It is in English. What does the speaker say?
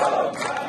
Go, go.